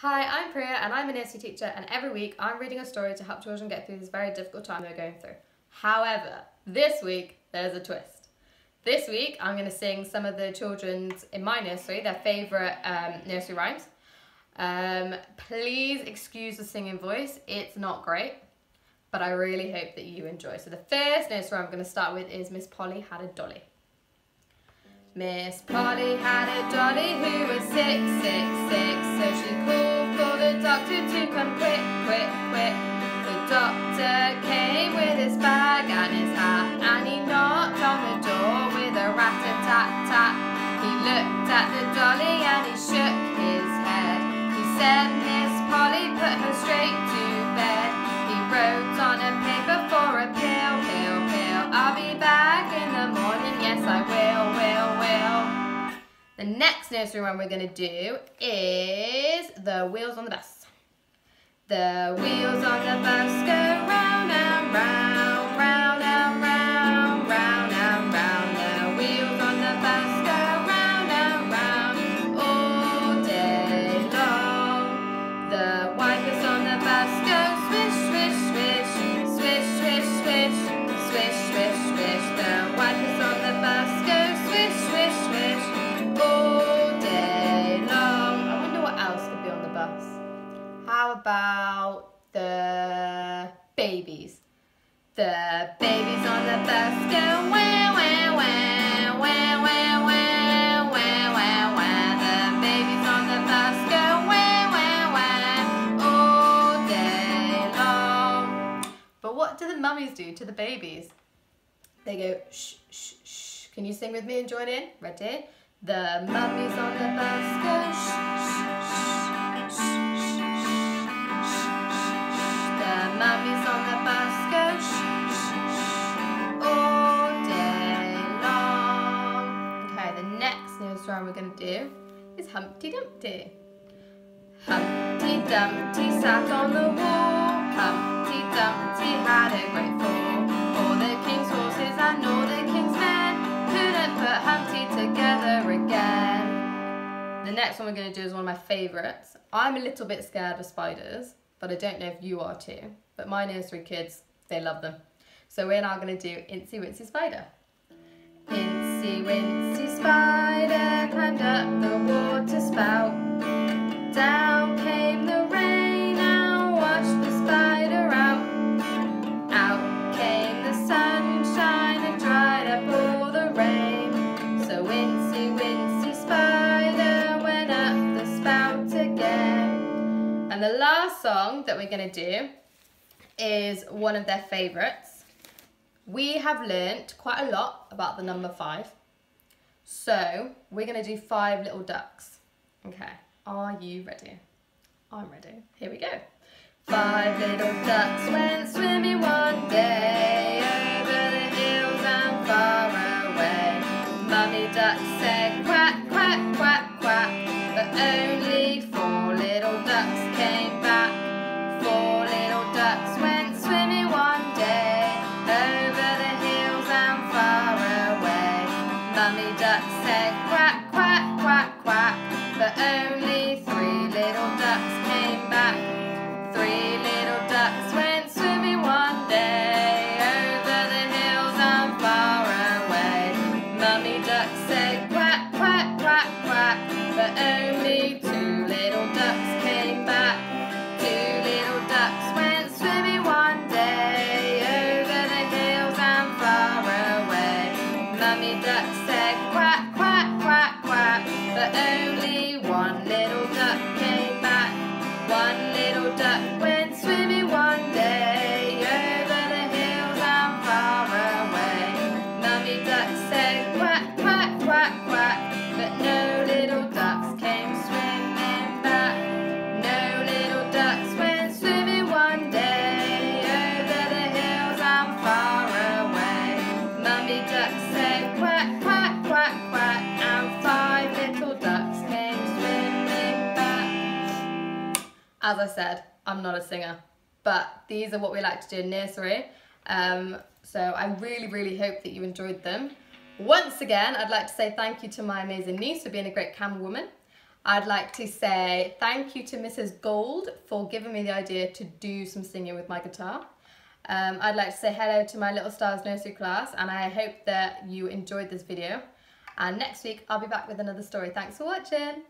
Hi, I'm Priya and I'm a nursery teacher and every week I'm reading a story to help children get through this very difficult time they're going through. However, this week there's a twist. This week I'm going to sing some of the children's in my nursery, their favourite um, nursery rhymes. Um, please excuse the singing voice, it's not great, but I really hope that you enjoy. So the first nursery I'm going to start with is Miss Polly Had a Dolly. Miss Polly had a dolly who was sick, sick, sick, doctor to come quick, quick, quick. The doctor came with his bag and his hat, and he knocked on the door with a rat-a-tat-tat. He looked at the dolly and he shook his head. He said, Miss Polly, put her straight to bed. He wrote on a paper for a pill, pill, pill. I'll be back in the morning, yes I will, will, will. The next nursery rhyme we're going to do is the wheels on the bus. The wheels on the bus go round and round, round and round, round and round. The wheels on the bus go round and round all day long. The wipers on the bus go swish, swish, swish, swish, swish, swish, swish, swish, swish. The wipers on the bus go swish, swish, swish all day long. I wonder what else could be on the bus. How about the babies? The babies on the bus go wah wah wah wah wah wah wah wah wah. The babies on the bus go wah wah wah all day long. But what do the mummies do to the babies? They go shh shh shh. Can you sing with me and join in? Ready? The mummies on the bus is Humpty Dumpty. Humpty Dumpty sat on the wall. Humpty Dumpty had a great fall. All the king's horses and all the king's men couldn't put Humpty together again. The next one we're going to do is one of my favourites. I'm a little bit scared of spiders, but I don't know if you are too. But my nursery kids, they love them. So we're now going to do Incy Wincy Spider. Incy Wincy Spider climbed up the water spout. Down came the rain, now washed the spider out. Out came the sunshine and dried up all the rain. So Incy Wincy Spider went up the spout again. And the last song that we're going to do is one of their favourites. We have learnt quite a lot about the number five. So we're to do five little ducks. Okay. Are you ready? I'm ready. Here we go. Five little ducks went swimming one day over the hills and far away. Mummy duck said quack, quack, quack, quack, but only four little ducks came back. Ducks came back. Three little ducks went swimming one day over the hills and far away. Mummy duck said quack, quack, quack, quack, but only One little duck As I said, I'm not a singer, but these are what we like to do in nursery. Um, so I really, really hope that you enjoyed them. Once again, I'd like to say thank you to my amazing niece for being a great camera woman. I'd like to say thank you to Mrs. Gold for giving me the idea to do some singing with my guitar. Um, I'd like to say hello to my Little Stars nursery class and I hope that you enjoyed this video. And next week I'll be back with another story. Thanks for watching.